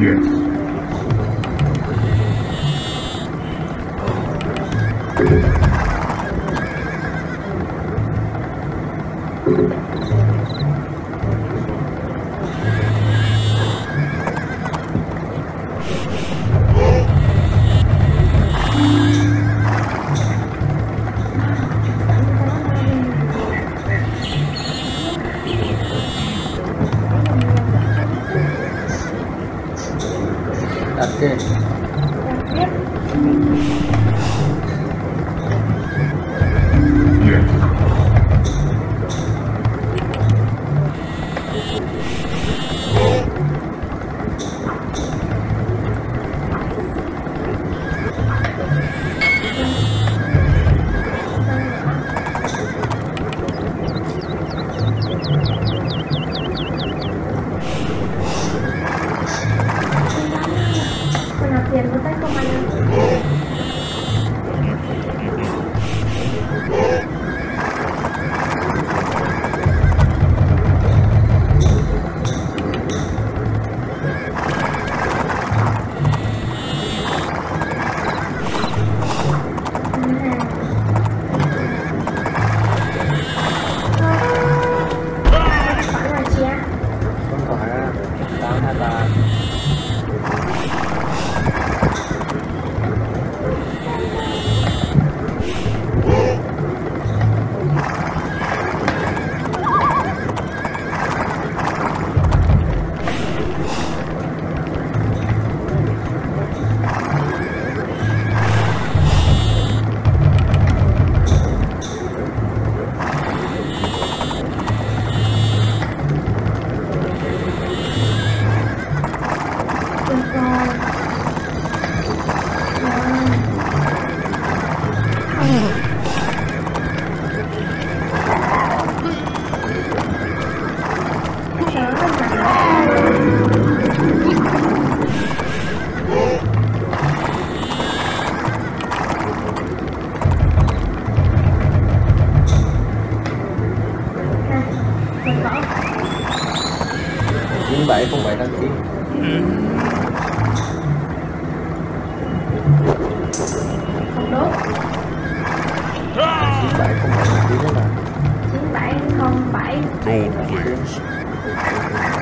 đặt Gold, please.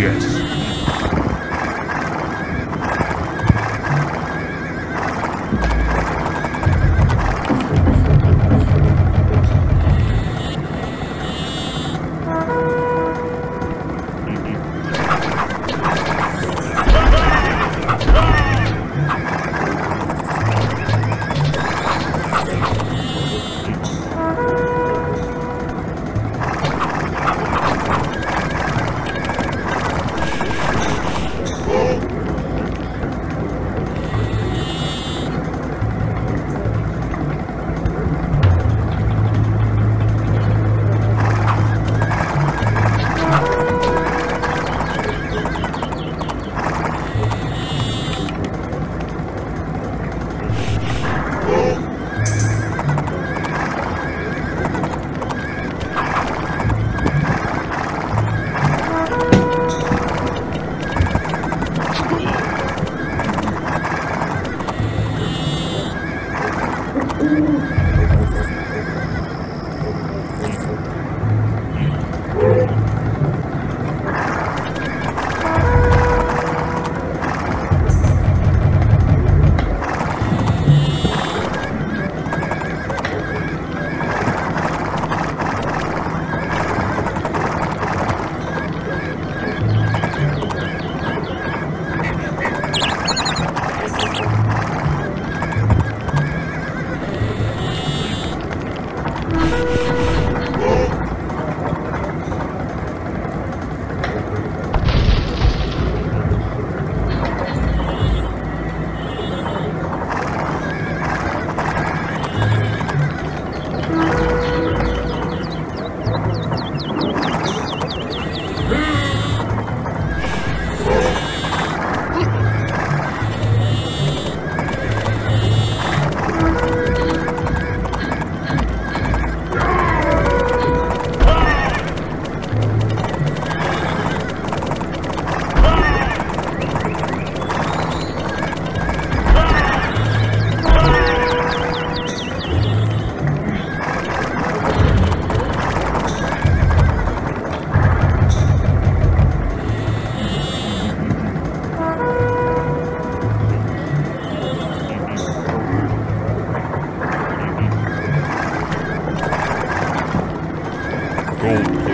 Yes. gold.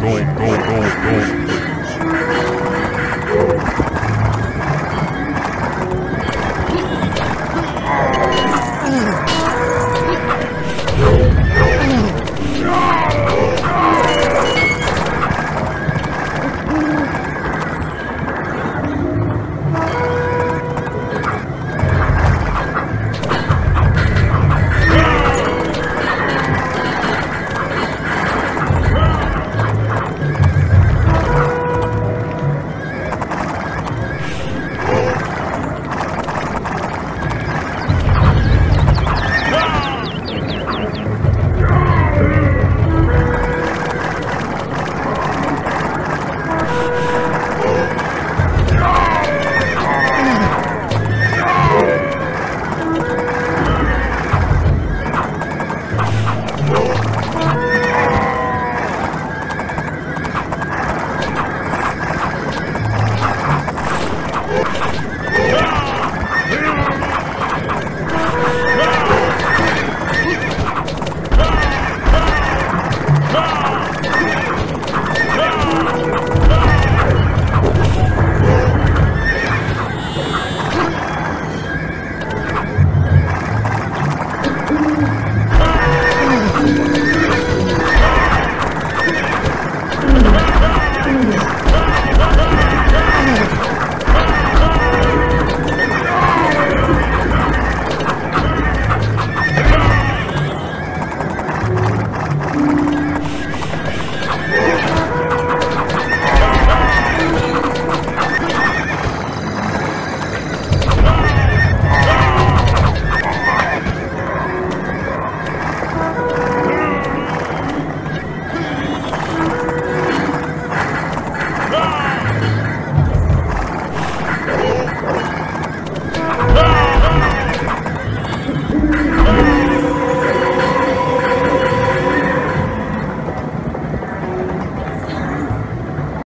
going, going, going, going.